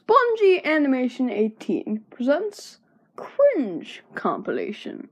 Spongy Animation 18 presents Cringe Compilation.